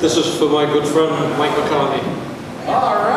This is for my good friend Mike McCartney. All right.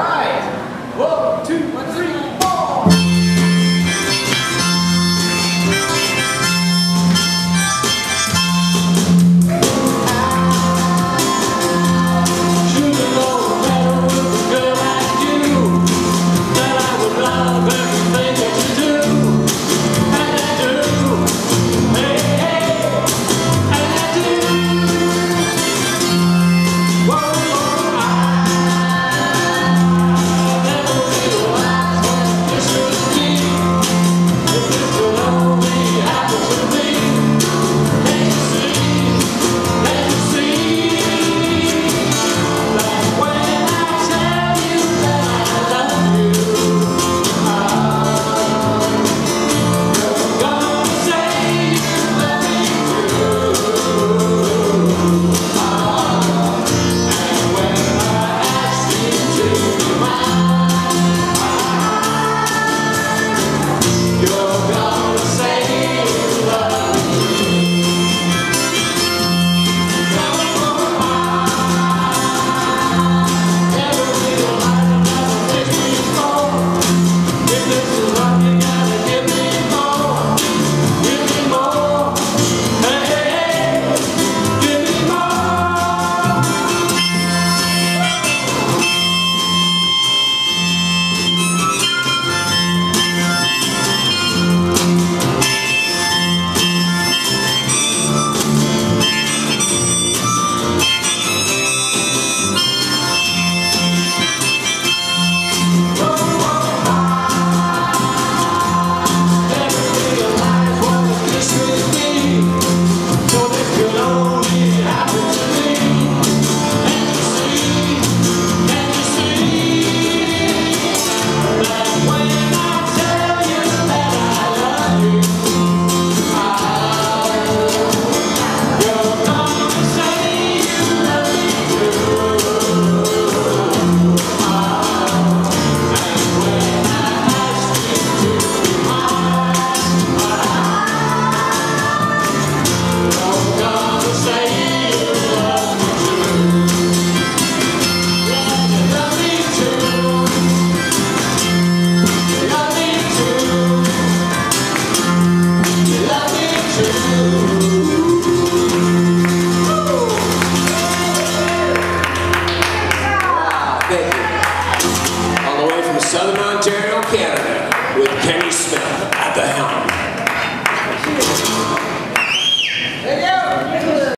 Southern Ontario, Canada, with Kenny Smith at the helm.